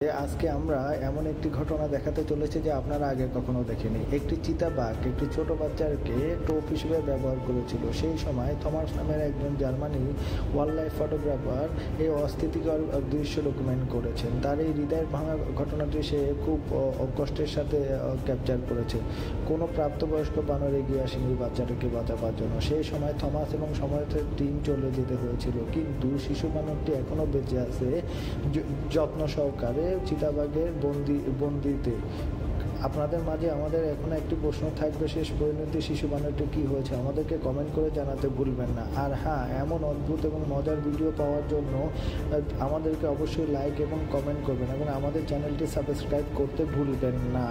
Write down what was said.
আজকে আমরা এমন একটি ঘটনা দেখাতে চলেছি যে আপনারা আগে কখনো দেখেনি। একটি চিতাবাঘ একটি ছোট বাচ্চাকে টোপ হিসেবে ব্যবহার করেছিল। সেই সময় থমাস নামের একজন জার্মানি ওয়াইল্ড লাইফ ফটোগ্রাফার এই অস্থিতিকর দৃশ্য ডকুমেন্ট করেছেন। তার এই হৃদয়ের ভাঙা ঘটনাটি সে খুব কষ্টের সাথে ক্যাপচার করেছে। কোনো প্রাপ্তবয়স্ক বানর এগিয়ে আসেনি বাচ্চাটাকে বাঁচাবার জন্য। সেই সময় থমাস এবং সময়ের টিম চলে যেতে হয়েছিল। কিন্তু শিশু বানরটি এখনও বেঁচে আছে। যত্ন সহকারে চিতাবাঘের বন্দি, বন্দিতে। আপনাদের মাঝে আমাদের এখন একটি প্রশ্ন থাকবে, শেষ পরিণতি শিশু বানরটি কী হয়েছে? আমাদেরকে কমেন্ট করে জানাতে ভুলবেন না। আর হ্যাঁ এমন অদ্ভুত এবং মজার ভিডিও পাওয়ার জন্য আমাদেরকে অবশ্যই লাইক এবং কমেন্ট করবেন এবং আমাদের চ্যানেলটি সাবস্ক্রাইব করতে ভুলবেন না।